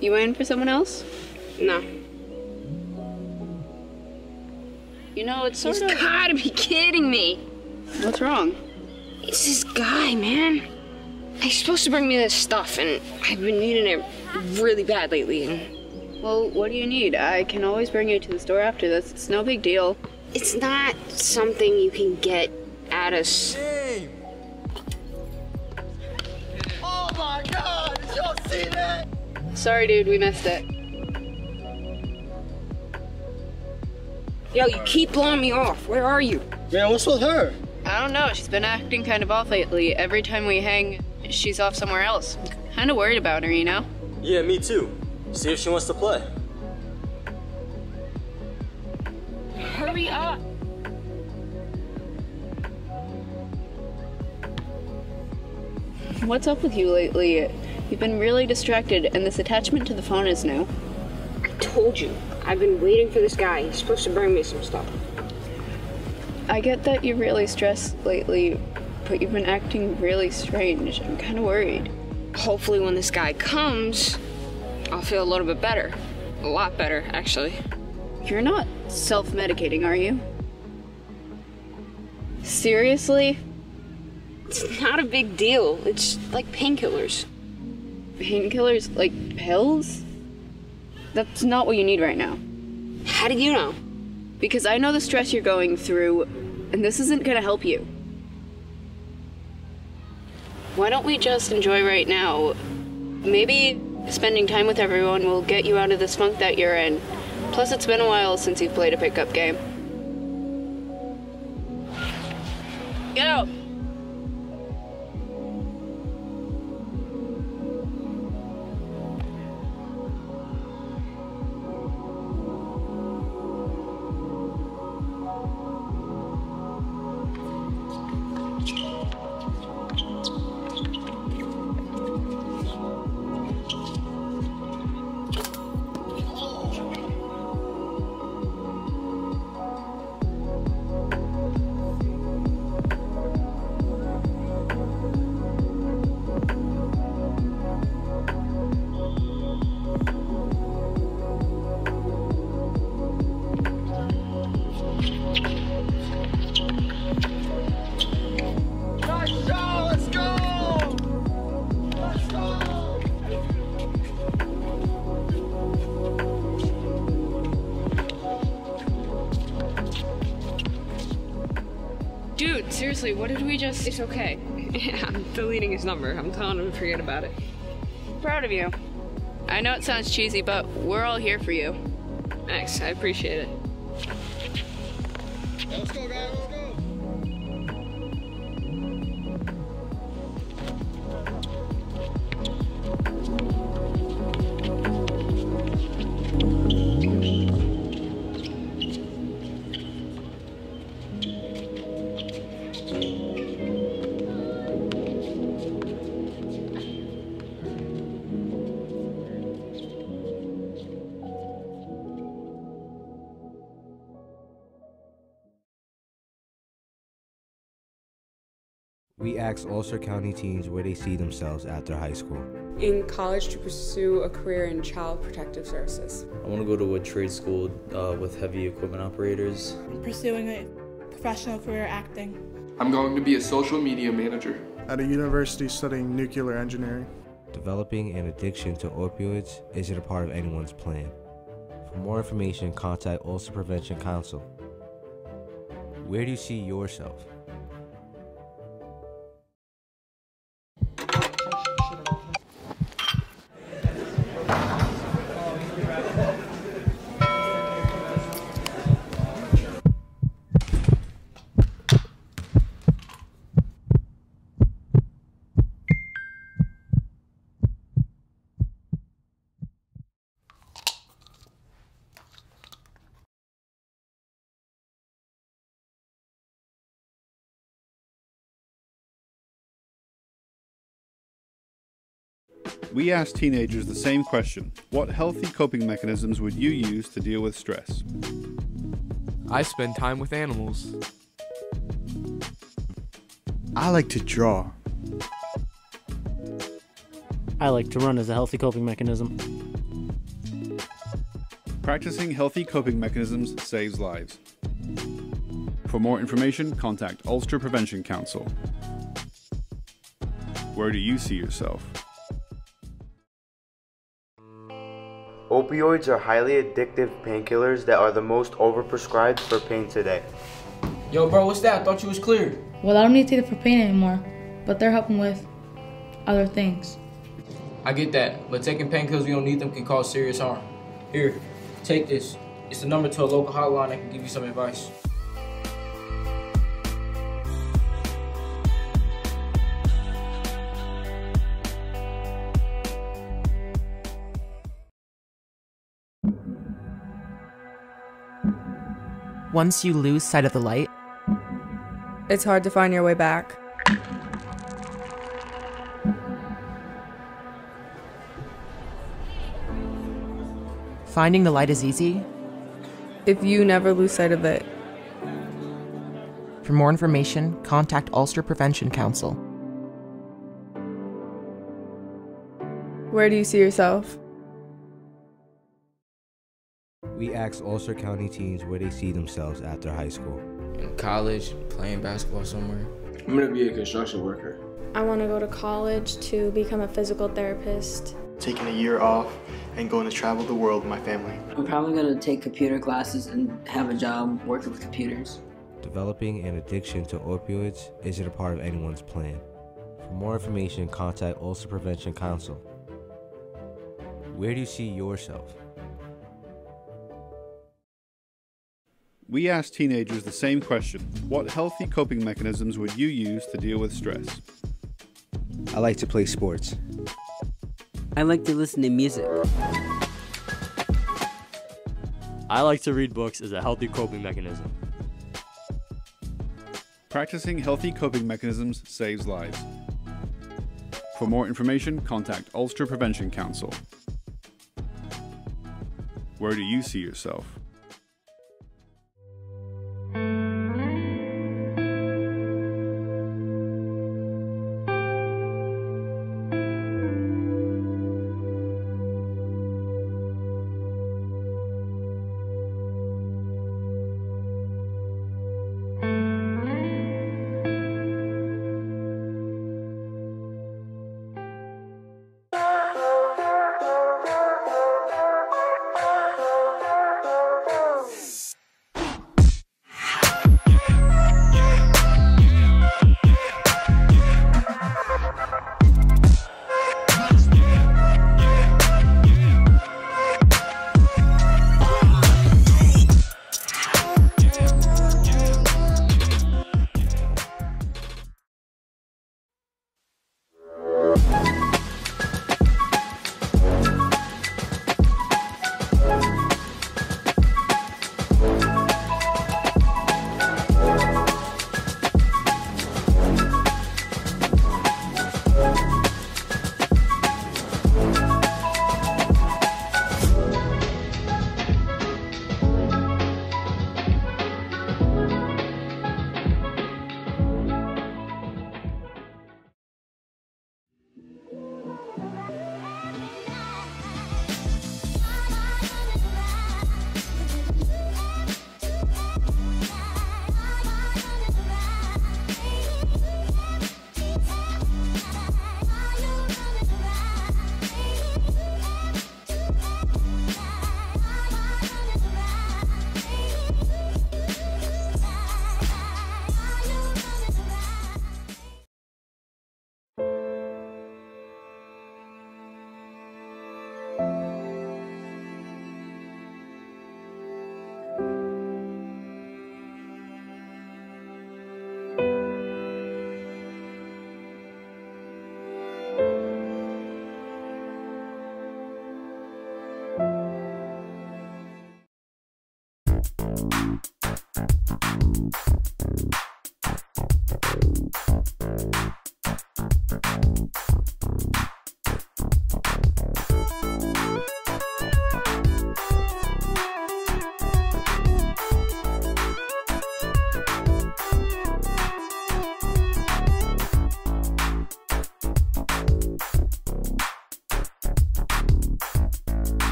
You waiting for someone else? No. You know, it's sort He's of. gotta be kidding me. What's wrong? It's this guy, man. He's supposed to bring me this stuff, and I've been needing it really bad lately. And Well, what do you need? I can always bring you to the store after this. It's no big deal. it's not something you can get at us. Oh my god, did y'all see that? Sorry, dude, we missed it. Yo, you keep blowing me off. Where are you? Man, what's with her? I don't know. She's been acting kind of off lately. Every time we hang, she's off somewhere else. Kind of worried about her, you know? Yeah, me too. See if she wants to play. Hurry up. What's up with you lately? You've been really distracted, and this attachment to the phone is new. I told you. I've been waiting for this guy. He's supposed to bring me some stuff. I get that you're really stressed lately, but you've been acting really strange. I'm kind of worried. Hopefully, when this guy comes, I'll feel a little bit better. A lot better, actually. You're not self medicating, are you? Seriously? It's not a big deal. It's like painkillers. Painkillers? Like pills? That's not what you need right now. How did you know? Because I know the stress you're going through, and this isn't gonna help you. Why don't we just enjoy right now? Maybe spending time with everyone will get you out of this funk that you're in. Plus, it's been a while since you've played a pickup game. Get out! Seriously, what did we just. It's okay. I'm deleting his number. I'm telling him to forget about it. Proud of you. I know it sounds cheesy, but we're all here for you. Thanks. I appreciate it. Asked Ulster County teens where they see themselves after high school. in college to pursue a career in child protective services. I want to go to a trade school uh, with heavy equipment operators. pursuing a professional career acting. I'm going to be a social media manager. at a university studying nuclear engineering. Developing an addiction to opioids isn't a part of anyone's plan. For more information, contact Ulster Prevention Council. Where do you see yourself? We asked teenagers the same question What healthy coping mechanisms would you use to deal with stress? I spend time with animals. I like to draw. I like to run as a healthy coping mechanism. Practicing healthy coping mechanisms saves lives. For more information, contact Ulster Prevention Council. Where do you see yourself? Opioids are highly addictive painkillers that are the most overprescribed for pain today. Yo, bro, what's that? I thought you was clear. Well, I don't need to take it for pain anymore, but they're helping with other things. I get that, but taking painkillers we don't need them can cause serious harm. Here, take this. It's the number to a local hotline that can give you some advice. Once you lose sight of the light, it's hard to find your way back. Finding the light is easy if you never lose sight of it. For more information, contact Ulster Prevention Council. Where do you see yourself? We asked Ulster County teens where they see themselves after high school. In college, playing basketball somewhere. I'm gonna be a construction worker. I want to go to college to become a physical therapist. Taking a year off and going to travel the world with my family. I'm probably going to take computer classes and have a job working with computers. Developing an addiction to opioids isn't a part of anyone's plan. For more information, contact Ulster Prevention Council. Where do you see yourself? We asked teenagers the same question What healthy coping mechanisms would you use to deal with stress? I like to play sports. I like to listen to music. I like to read books as a healthy coping mechanism. Practicing healthy coping mechanisms saves lives. For more information, contact Ulster Prevention Council. Where do you see yourself?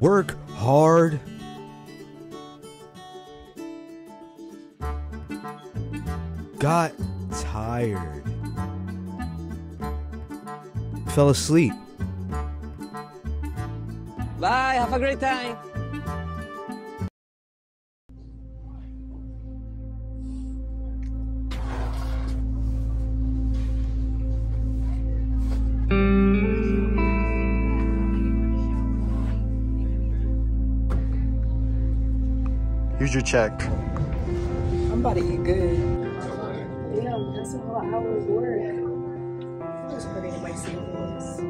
Work hard. Got tired. Fell asleep. Bye, have a great time. Here's your check. I'm about to eat good. Damn, that's a lot of hours work. I was hurting my savings.